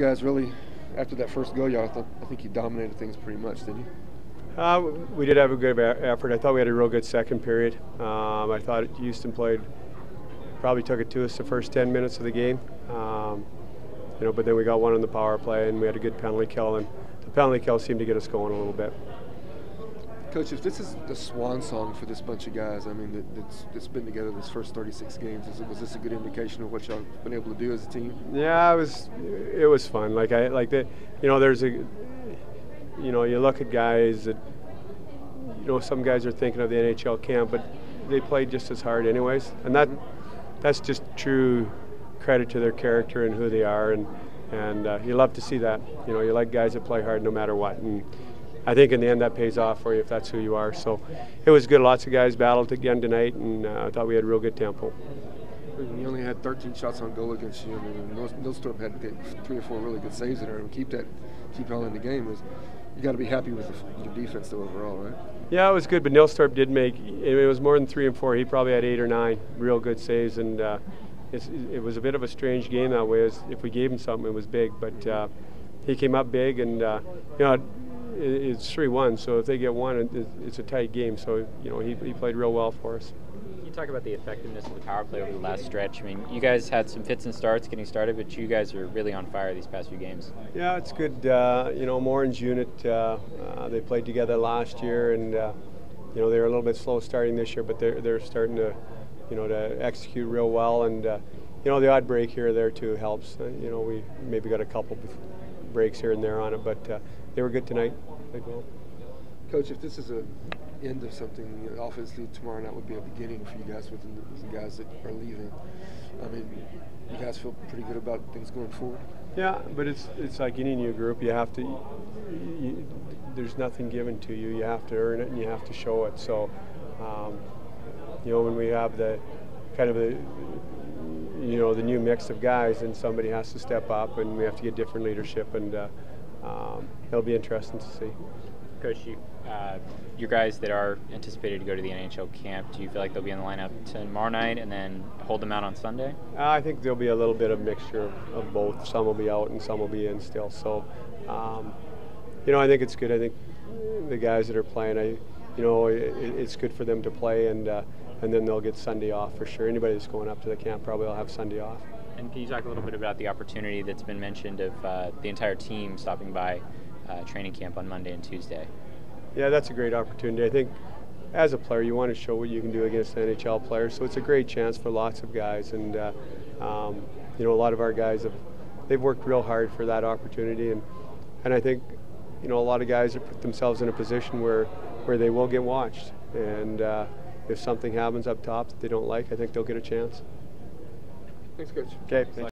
Guys really, after that first go, y'all, I think you dominated things pretty much, didn't you? Uh, we did have a good effort. I thought we had a real good second period. Um, I thought Houston played, probably took it to us the first 10 minutes of the game. Um, you know, but then we got one on the power play and we had a good penalty kill, and the penalty kill seemed to get us going a little bit. Coach, if this is the swan song for this bunch of guys, I mean, that, that's, that's been together this first 36 games, is, was this a good indication of what y'all been able to do as a team? Yeah, it was. It was fun. Like I like that. You know, there's a. You know, you look at guys that. You know, some guys are thinking of the NHL camp, but they played just as hard, anyways, and that. That's just true credit to their character and who they are, and and uh, you love to see that. You know, you like guys that play hard no matter what, and I think in the end that pays off for you if that's who you are. So it was good. Lots of guys battled again tonight, and uh, I thought we had real good tempo. You only had 13 shots on goal against you. I mean, Nilstorp had three or four really good saves in there, and keep that, keep all in the game. Is you got to be happy with the, your defense though overall, right? Yeah, it was good, but Nilstorp did make it was more than three and four. He probably had eight or nine real good saves, and uh, it was a bit of a strange game that way. As if we gave him something, it was big, but uh, he came up big, and uh, you know it's three one. So if they get one, it's a tight game. So you know he, he played real well for us. Can you talk about the effectiveness of the power play over the last stretch? I mean, you guys had some fits and starts getting started, but you guys are really on fire these past few games. Yeah, it's good. Uh, you know, Morin's unit uh, uh, they played together last year, and uh, you know they were a little bit slow starting this year, but they're they're starting to you know to execute real well and. Uh, you know the odd break here or there too helps. Uh, you know we maybe got a couple breaks here and there on it, but they were good tonight. Played well. Coach, if this is a end of something, you know, obviously tomorrow night would be a beginning for you guys with the, the guys that are leaving. I mean, you guys feel pretty good about things going forward. Yeah, but it's it's like any new group. You have to. You, there's nothing given to you. You have to earn it and you have to show it. So, um, you know, when we have the kind of the you know the new mix of guys, and somebody has to step up, and we have to get different leadership and. Uh, um, it'll be interesting to see. Coach, you, uh, your guys that are anticipated to go to the NHL camp, do you feel like they'll be in the lineup tomorrow night and then hold them out on Sunday? Uh, I think there'll be a little bit of mixture of, of, both. Some will be out and some will be in still. So, um, you know, I think it's good. I think the guys that are playing, I, you know, it, it's good for them to play, and uh, and then they'll get Sunday off for sure. Anybody that's going up to the camp probably will have Sunday off. And can you talk a little bit about the opportunity that's been mentioned of uh, the entire team stopping by uh, training camp on Monday and Tuesday? Yeah, that's a great opportunity. I think as a player, you want to show what you can do against NHL players. So it's a great chance for lots of guys. And, uh, um, you know, a lot of our guys have they've worked real hard for that opportunity. And, and I think, you know, a lot of guys have put themselves in a position where, where they will get watched. And uh, if something happens up top that they don't like, I think they'll get a chance. Thanks, Coach. Okay, thank